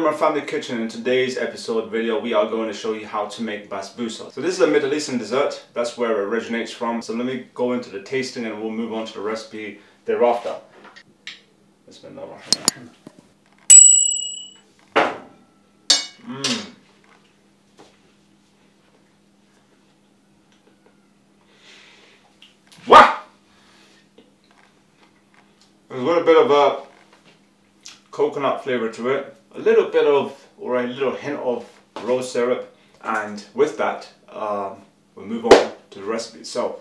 my family kitchen. In today's episode video, we are going to show you how to make basbousa. So this is a Middle Eastern dessert. That's where it originates from. So let me go into the tasting and we'll move on to the recipe thereafter. Mmm. Wow! There's a little bit of a coconut flavor to it, a little bit of, or a little hint of rose syrup, and with that, um, we'll move on to the recipe itself.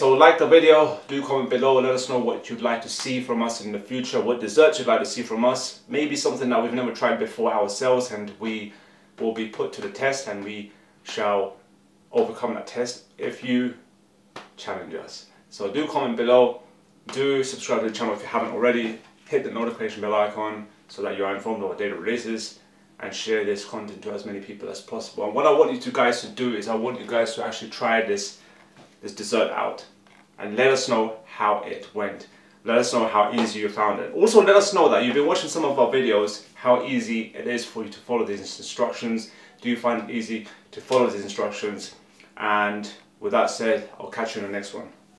So like the video, do comment below, let us know what you'd like to see from us in the future, what desserts you'd like to see from us, maybe something that we've never tried before ourselves and we will be put to the test and we shall overcome that test if you challenge us. So do comment below, do subscribe to the channel if you haven't already, hit the notification bell icon so that you are informed of our daily releases and share this content to as many people as possible. And what I want you guys to do is I want you guys to actually try this this dessert out and let us know how it went. Let us know how easy you found it. Also let us know that you've been watching some of our videos, how easy it is for you to follow these instructions. Do you find it easy to follow these instructions? And with that said, I'll catch you in the next one.